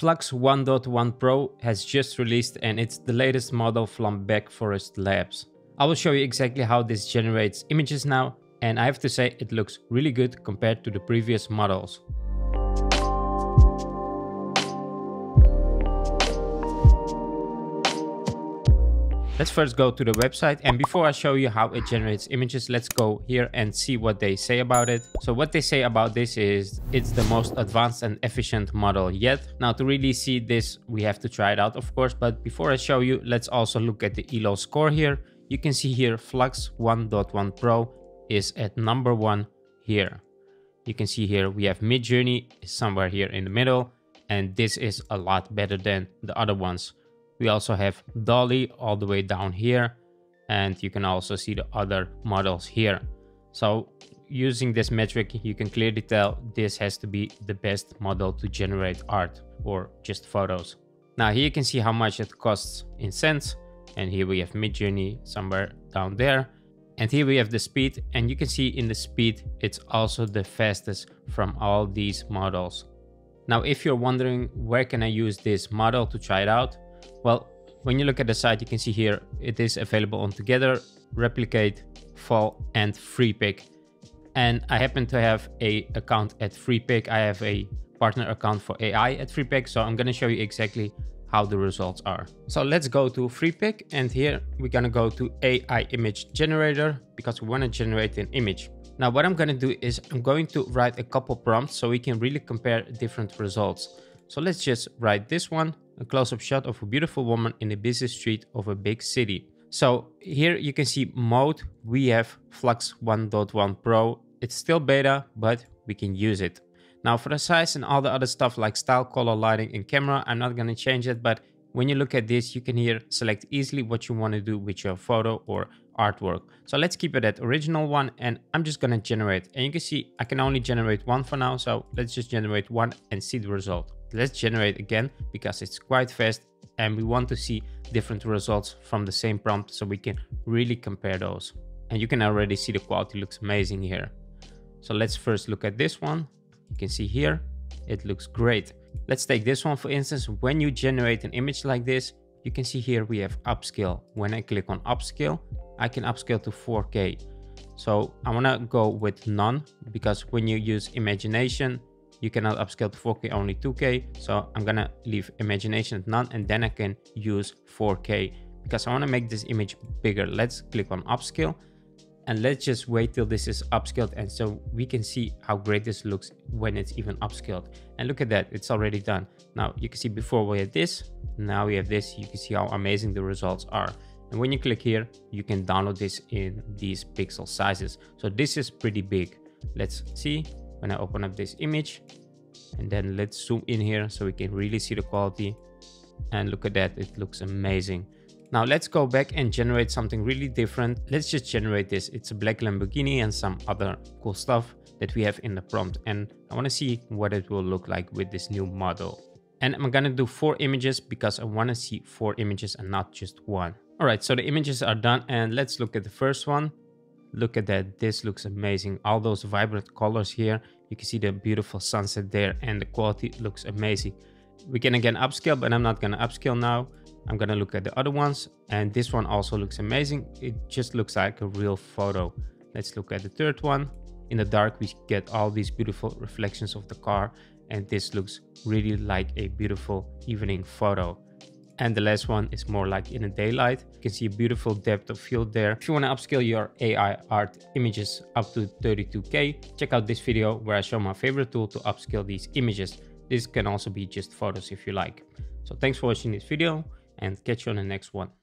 Flux 1.1 Pro has just released and it's the latest model from Black Forest Labs. I will show you exactly how this generates images now and I have to say it looks really good compared to the previous models. Let's first go to the website and before I show you how it generates images, let's go here and see what they say about it. So what they say about this is it's the most advanced and efficient model yet. Now to really see this, we have to try it out of course, but before I show you, let's also look at the ELO score here. You can see here Flux 1.1 Pro is at number one here. You can see here we have Midjourney somewhere here in the middle and this is a lot better than the other ones. We also have DALL-E all the way down here and you can also see the other models here. So using this metric, you can clearly tell this has to be the best model to generate art or just photos. Now here you can see how much it costs in cents. And here we have Midjourney somewhere down there. And here we have the speed and you can see in the speed, it's also the fastest from all these models. Now, if you're wondering where can I use this model to try it out, well, when you look at the site, you can see here, it is available on Together, Replicate, fal and Freepik. And I happen to have a account at Freepik. I have a partner account for AI at Freepik. So I'm going to show you exactly how the results are. So let's go to Freepik and here we're going to go to AI image generator because we want to generate an image. Now what I'm going to do is I'm going to write a couple prompts so we can really compare different results. So let's just write this one a close-up shot of a beautiful woman in a busy street of a big city. So here you can see mode, we have Flux 1.1 Pro. It's still beta, but we can use it. Now for the size and all the other stuff like style, color, lighting and camera, I'm not gonna change it, but when you look at this, you can here select easily what you wanna do with your photo or artwork. So let's keep it at original one and I'm just gonna generate. And you can see I can only generate one for now, so let's just generate one and see the result. Let's generate again because it's quite fast and we want to see different results from the same prompt so we can really compare those. And you can already see the quality looks amazing here. So let's first look at this one. You can see here, it looks great. Let's take this one for instance. When you generate an image like this, you can see here we have upscale. When I click on upscale, I can upscale to 4K. So I want to go with none because when you use imagination, you cannot upscale to 4K, only 2K. So I'm gonna leave imagination at none and then I can use 4K because I wanna make this image bigger. Let's click on upscale and let's just wait till this is upscaled and so we can see how great this looks when it's even upscaled. And look at that it's already done. Now you can see before we had this now we have this. You can see how amazing the results are. And when you click here you can download this in these pixel sizes. So this is pretty big. Let's see when I open up this image and then let's zoom in here so we can really see the quality. And look at that it looks amazing. Now let's go back and generate something really different. Let's just generate this. It's a black lamborghini and some other cool stuff that we have in the prompt. And i want to see what it will look like with this new model. And i'm gonna do four images because i want to see four images and not just one. All right so the images are done and let's look at the first one Look at that. This looks amazing. All those vibrant colors here. You can see the beautiful sunset there and the quality looks amazing. We can again upscale, but I'm not going to upscale now. I'm going to look at the other ones and this one also looks amazing. It just looks like a real photo. Let's look at the third one. In the dark, we get all these beautiful reflections of the car and this looks really like a beautiful evening photo. And the last one is more like in the daylight. You can see a beautiful depth of field there. If you want to upscale your AI art images up to 32K, check out this video where I show my favorite tool to upscale these images. This can also be just photos if you like. So thanks for watching this video and catch you on the next one.